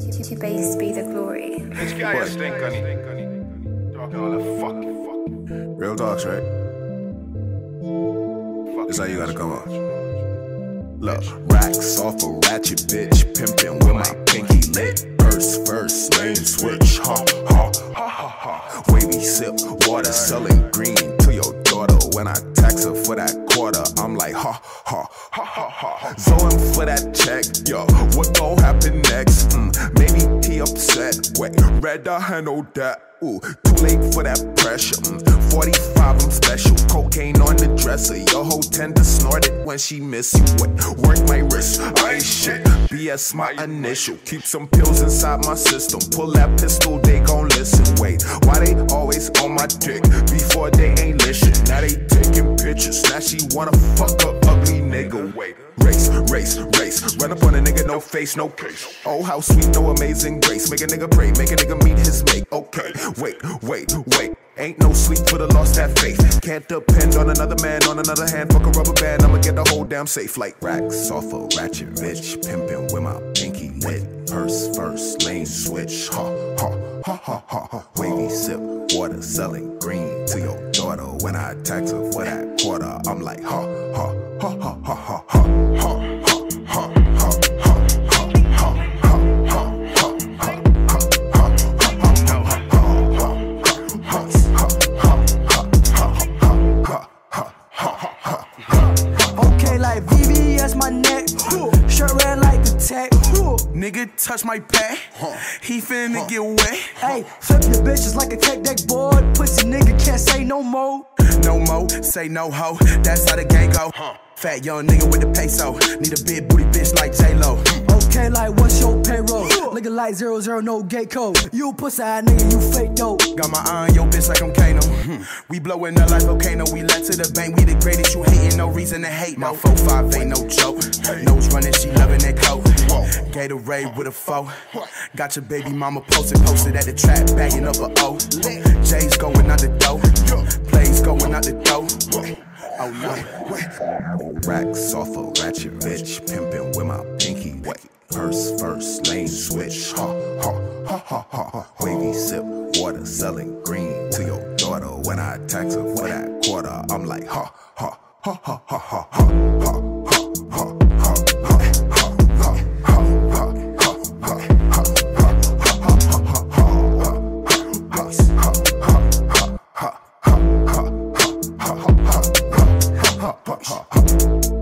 To, to base be the glory. This guy is stink, honey. Talking all the fucking, fucking, Real talks, right? fucking. This how you gotta come on. Look, racks off a ratchet bitch, pimpin' with my pinky lit. Purse first, lane switch, ha ha ha ha ha. Wavy sip, water selling green to your daughter. When I tax her for that quarter, I'm like ha ha ha ha What gon' happen next? Mm, maybe he upset. Wait, red I handle that. Ooh, too late for that pressure. Mm, 45, I'm special. Cocaine on the dresser. Your hoe tend to snort it when she miss you. Wait, work my wrist. I ain't shit. BS my initial. Keep some pills inside my system. Pull that pistol, they gon' listen. Wait, why they always on my dick? Before they ain't listen. Now they taking pictures. Now she wanna fuck a ugly nigga. Wait. Race, race, race. Run up on a nigga, no face, no case. Oh, how sweet, no amazing grace. Make a nigga pray, make a nigga meet his mate. Okay, wait, wait, wait. Ain't no sleep for the lost that faith. Can't depend on another man. On another hand, fuck a rubber band. I'ma get the whole damn safe like racks off a ratchet bitch. Pimpin' with my pinky lit. Purse first, lane switch. Ha ha ha ha ha ha. Wavy sip, water selling green to your daughter. When I tax her for that quarter, I'm like ha ha ha ha My neck. Shirt red like the tech. Nigga touch my pad, he finna get wet. Hey, flip the bitches like a tech deck board. Pussy nigga can't say no more. No more, say no ho, that's how the gang go. Fat young nigga with the peso, need a big booty bitch like J like zero zero no gate code. You pussy ass nigga, you fake dope. Got my eye on your bitch like I'm Kano. We blowin' up like volcano, we left to the bank, we the greatest. You hating, no reason to hate. My 4-5 ain't no joke. Nose running, she loving that coat. Gatorade with a foe. Got your baby mama posted, posted at the trap, bagging up a O. J's going out the door, plays going out the door. Oh no. Racks off a ratchet bitch, pimpin' with my pinky. Purse bitch. Ha, ha, ha, ha, ha, ha. Wavy sip water, selling green to your daughter. When I tax her for that quarter, I'm like, ha, ha, ha, ha, ha, ha, ha, ha. Ha ha ha ha ha ha